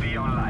Be online.